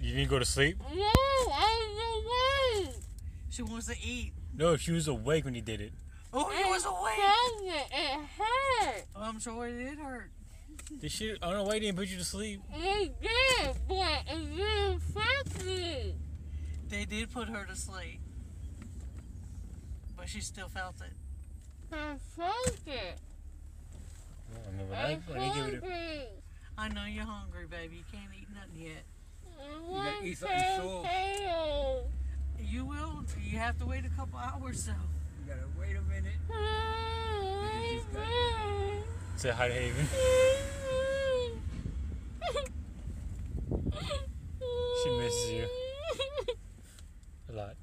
You didn't go to sleep? No, I was awake. She wants to eat. No, she was awake when he did it. Oh, he was awake. It hurt. Oh, I'm sure it did hurt. Did she? I don't know why he didn't put you to sleep. It did, but it didn't affect me. They did put her to sleep. But she still felt it. I felt it. I remember I, I'm when I I know you're hungry, baby. You can't eat nothing yet. You gotta eat something soft. You will. You have to wait a couple hours, though. You gotta wait a minute. Gotta... Say hi to Haven. she misses you a lot.